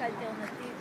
看见我。